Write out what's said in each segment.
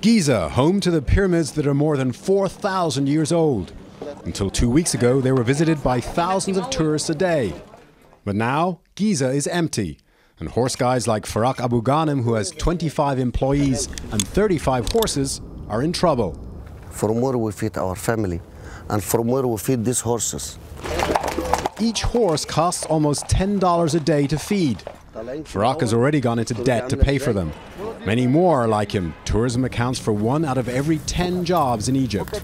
Giza, home to the pyramids that are more than 4,000 years old. Until two weeks ago, they were visited by thousands of tourists a day. But now, Giza is empty, and horse guys like Farak Abu Ghanem, who has 25 employees and 35 horses, are in trouble. From where we feed our family, and from where we feed these horses. Each horse costs almost $10 a day to feed. Farak has already gone into debt to pay for them. Many more are like him. Tourism accounts for one out of every 10 jobs in Egypt.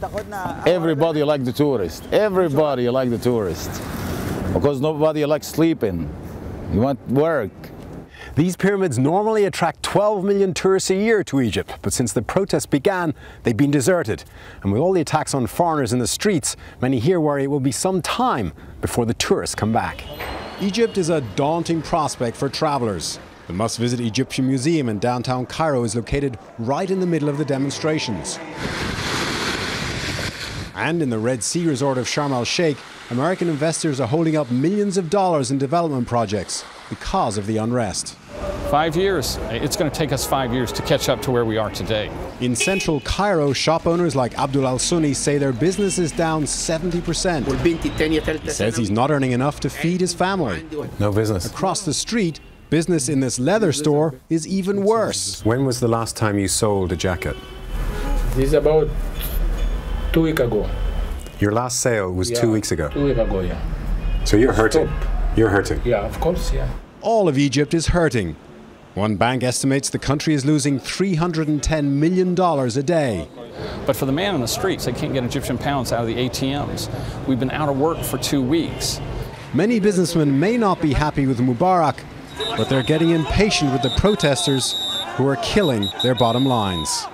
Everybody like the tourist. Everybody like the tourist. Because nobody likes sleeping. You want work. These pyramids normally attract 12 million tourists a year to Egypt, but since the protests began, they've been deserted. And with all the attacks on foreigners in the streets, many here worry it will be some time before the tourists come back. Egypt is a daunting prospect for travelers. The must visit Egyptian Museum in downtown Cairo is located right in the middle of the demonstrations. And in the Red Sea resort of Sharm el Sheikh, American investors are holding up millions of dollars in development projects because of the unrest. Five years. It's going to take us five years to catch up to where we are today. In central Cairo, shop owners like Abdul Al Sunni say their business is down 70%. He says he's not earning enough to feed his family. No business. Across the street, business in this leather store is even worse. When was the last time you sold a jacket? This is about two weeks ago. Your last sale was Yeah, two weeks ago. Two weeks ago, yeah. So you're hurting. Stop. You're hurting. Yeah, of course, yeah. All of Egypt is hurting. One bank estimates the country is losing $310 million a day. But for the man in the streets, they can't get Egyptian pounds out of the ATMs. We've been out of work for two weeks. Many businessmen may not be happy with Mubarak, but they're getting impatient with the protesters who are killing their bottom lines.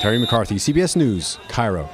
Terry McCarthy, CBS News, Cairo.